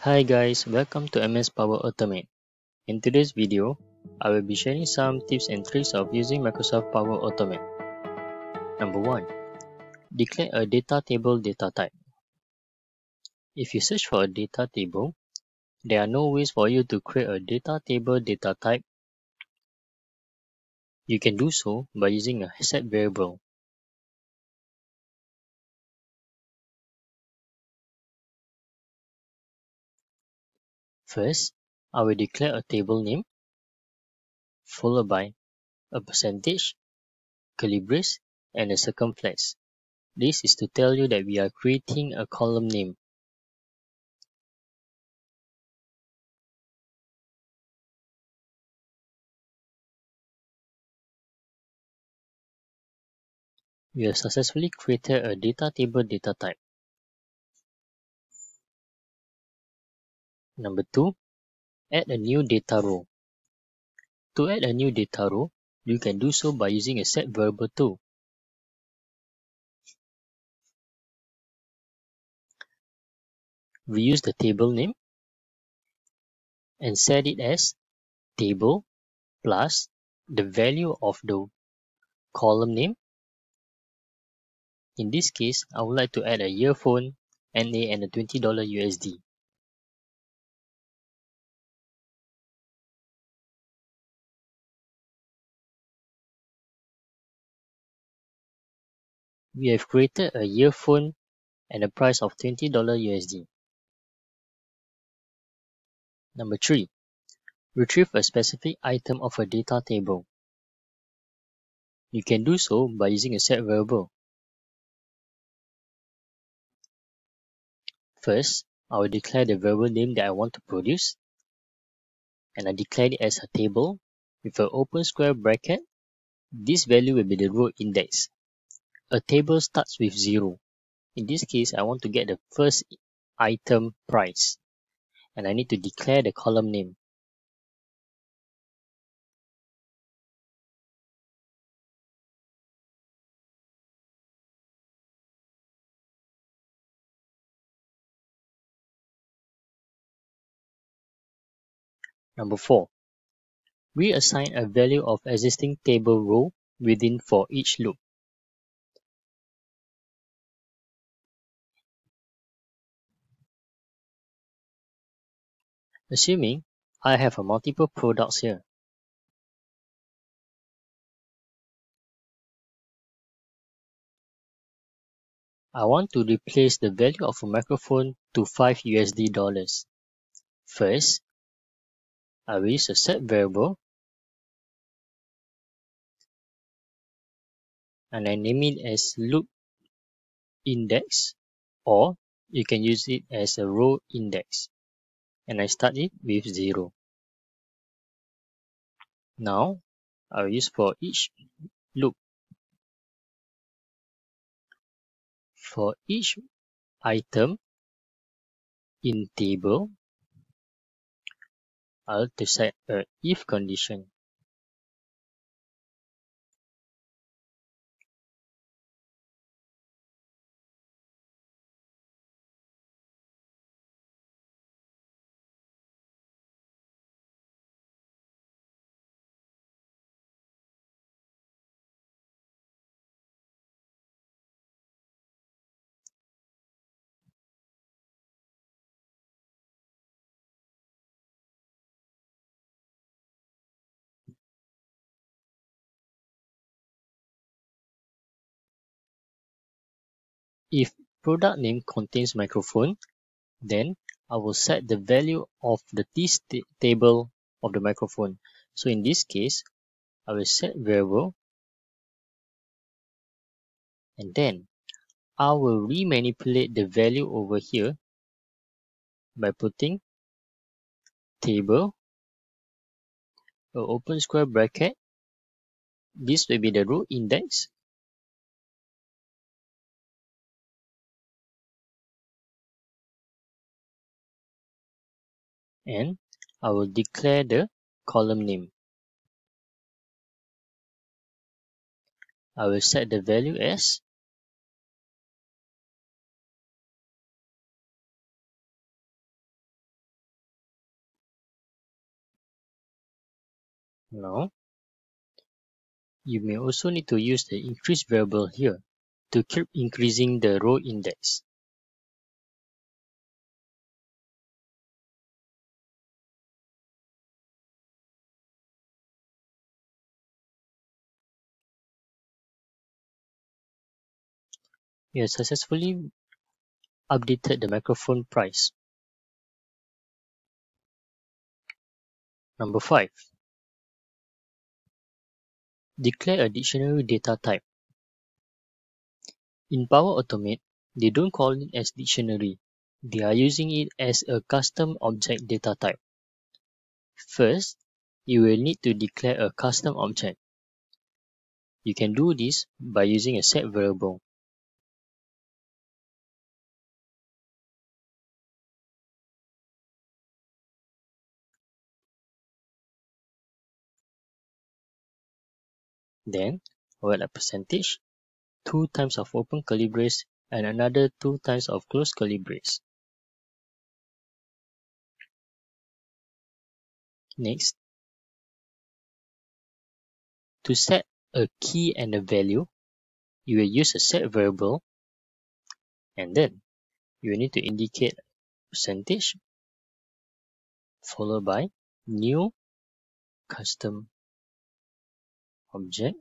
Hi guys, welcome to MS Power Automate. In today's video, I will be sharing some tips and tricks of using Microsoft Power Automate. Number 1. Declare a data table data type. If you search for a data table, there are no ways for you to create a data table data type. You can do so by using a set variable. First, I will declare a table name, followed by a percentage, brace, and a circumflex. This is to tell you that we are creating a column name. We have successfully created a data table data type. Number 2. Add a new data row. To add a new data row, you can do so by using a set variable too. We use the table name and set it as table plus the value of the column name. In this case, I would like to add a earphone, NA and a $20 USD. We have created a earphone and a price of $20 USD. Number 3. Retrieve a specific item of a data table. You can do so by using a set variable. First, I will declare the variable name that I want to produce and I declare it as a table with an open square bracket. This value will be the row index a table starts with 0. In this case, I want to get the first item price and I need to declare the column name. Number 4. Reassign a value of existing table row within for each loop. Assuming I have a multiple products here. I want to replace the value of a microphone to 5 USD dollars. First, I will use a set variable and I name it as loop index or you can use it as a row index and I start it with 0. Now, I'll use for each loop. For each item in table, I'll set a if condition. If product name contains microphone, then I will set the value of the this table of the microphone. So in this case, I will set variable and then I will remanipulate the value over here by putting table open square bracket this will be the row index and I will declare the column name. I will set the value as Now, you may also need to use the increase variable here to keep increasing the row index. We have successfully updated the microphone price. Number 5. Declare a dictionary data type. In Power Automate, they don't call it as dictionary. They are using it as a custom object data type. First, you will need to declare a custom object. You can do this by using a set variable. Then, write a percentage, 2 times of open curly brace and another 2 times of closed curly brace. Next, to set a key and a value, you will use a set variable and then you will need to indicate percentage followed by new custom object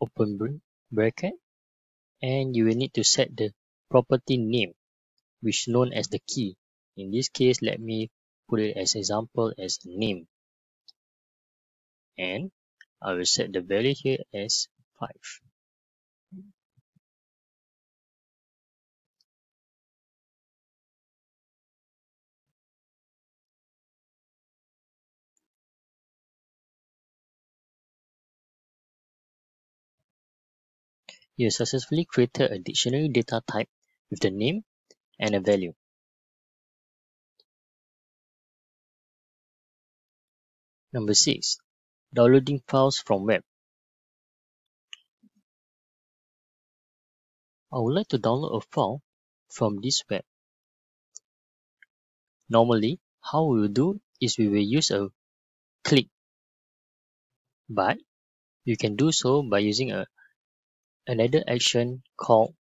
open bracket and you will need to set the property name which known as the key. In this case let me put it as example as name. And I will set the value here as 5 You successfully created a dictionary data type with the name and a value. Number 6. Downloading files from web. I would like to download a file from this web. Normally, how we will do is we will use a click. But you can do so by using a another action called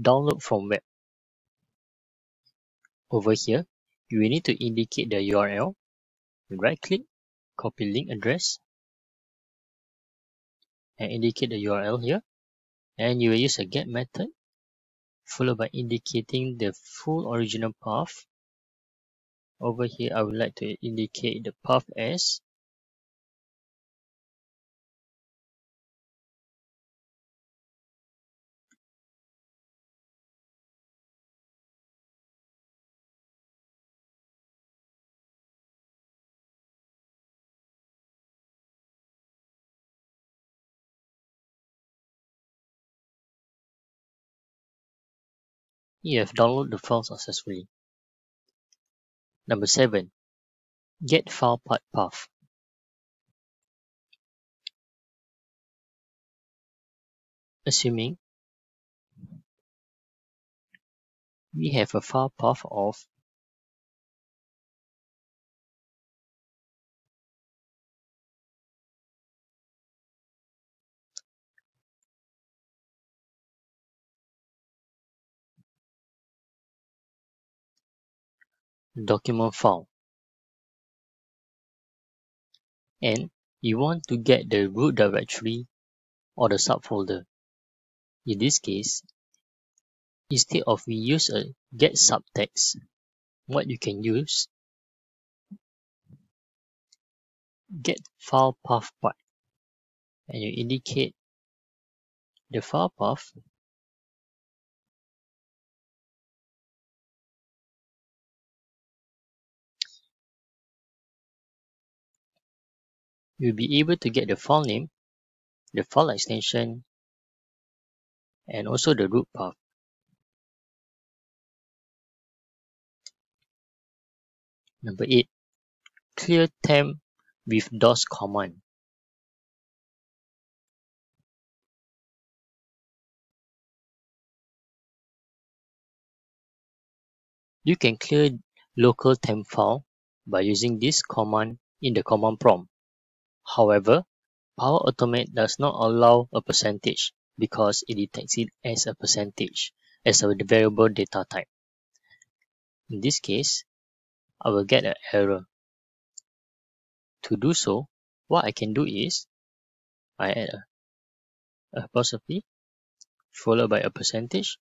download from web. Over here, you will need to indicate the URL. Right click, copy link address, and indicate the URL here. And you will use a get method, followed by indicating the full original path. Over here, I would like to indicate the path as You have downloaded the file successfully. Number 7. Get file part path. Assuming we have a file path of document file and you want to get the root directory or the subfolder. In this case, instead of we use a get subtext, what you can use? Get file path part. And you indicate the file path you'll be able to get the file name, the file extension, and also the root path. Number 8. Clear temp with DOS command. You can clear local temp file by using this command in the command prompt. However, Power Automate does not allow a percentage because it detects it as a percentage as a variable data type. In this case, I will get an error. To do so, what I can do is I add a, apostrophe followed by a percentage,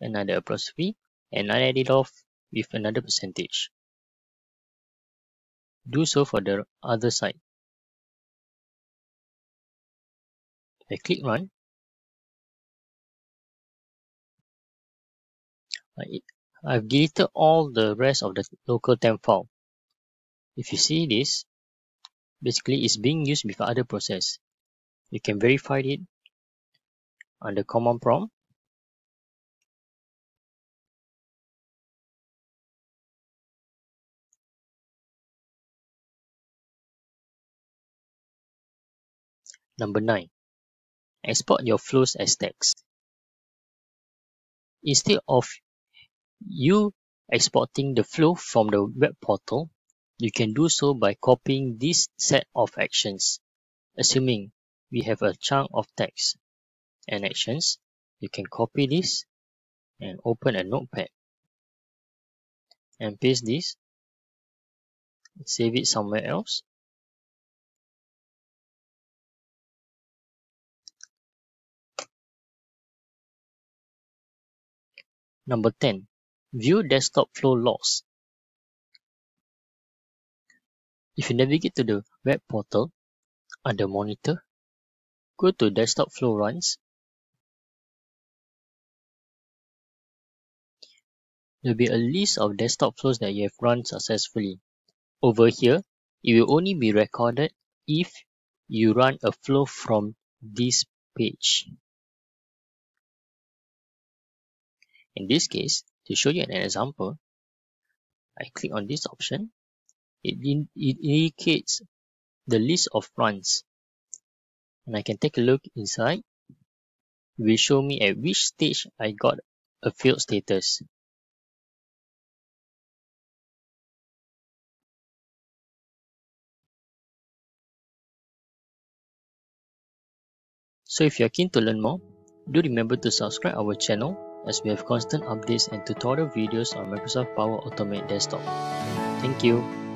another apostrophe, and I add it off with another percentage. Do so for the other side. I click run. I've deleted all the rest of the local temp file. If you see this, basically it's being used with other process. You can verify it the command prompt. Number 9. Export your flows as text. Instead of you exporting the flow from the web portal, you can do so by copying this set of actions. Assuming we have a chunk of text and actions, you can copy this and open a notepad and paste this, save it somewhere else Number 10. View desktop flow logs. If you navigate to the web portal under Monitor, go to Desktop Flow Runs. There will be a list of desktop flows that you have run successfully. Over here, it will only be recorded if you run a flow from this page. In this case, to show you an example, I click on this option. It, in, it indicates the list of runs. And I can take a look inside. It will show me at which stage I got a failed status. So if you are keen to learn more, do remember to subscribe our channel as we have constant updates and tutorial videos on Microsoft Power Automate Desktop. Thank you.